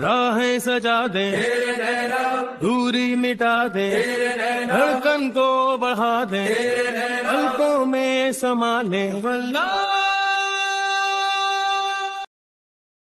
राहें सजा दे, दूरी मिटा दे, धड़कन को बढ़ा दे हल्कों में समा ले वल्ला